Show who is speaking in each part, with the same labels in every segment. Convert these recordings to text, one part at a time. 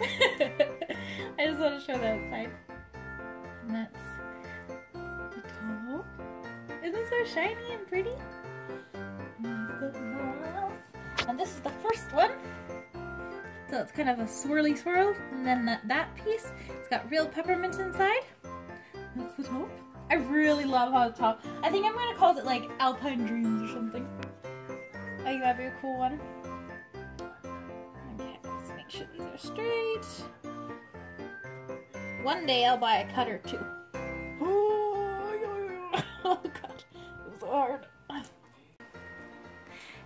Speaker 1: I just want to show the outside. And that's the top. Isn't it so shiny and pretty? And this is the first one. So it's kind of a swirly swirl. And then that, that piece, it's got real peppermint inside. That's the top. I really love how the top, I think I'm gonna call it like Alpine Dreams or something. Think that'd be a cool one. Okay, make sure these are straight. One day I'll buy a cutter too. Oh god, it was hard.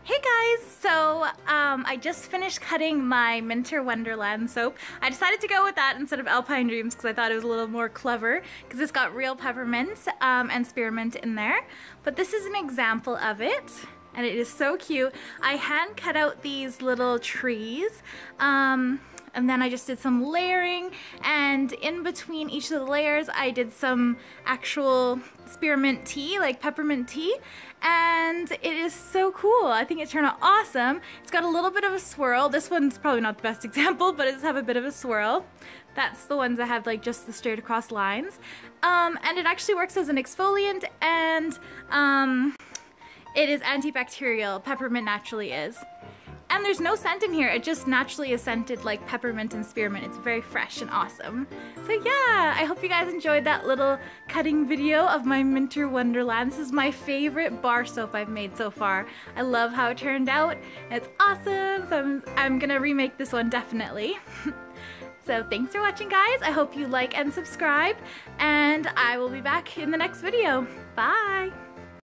Speaker 1: Hey guys, so um, I just finished cutting my Minter Wonderland soap. I decided to go with that instead of Alpine Dreams because I thought it was a little more clever because it's got real peppermint um, and spearmint in there. But this is an example of it and it is so cute. I hand cut out these little trees. Um, and then I just did some layering and in between each of the layers I did some actual spearmint tea like peppermint tea and it is so cool I think it turned out awesome it's got a little bit of a swirl this one's probably not the best example but it does have a bit of a swirl that's the ones that have like just the straight across lines um, and it actually works as an exfoliant and um, it is antibacterial peppermint naturally is and there's no scent in here. It just naturally is scented like peppermint and spearmint. It's very fresh and awesome. So yeah, I hope you guys enjoyed that little cutting video of my Minter Wonderland. This is my favorite bar soap I've made so far. I love how it turned out. It's awesome. So I'm, I'm gonna remake this one definitely. So thanks for watching guys. I hope you like and subscribe and I will be back in the next video. Bye.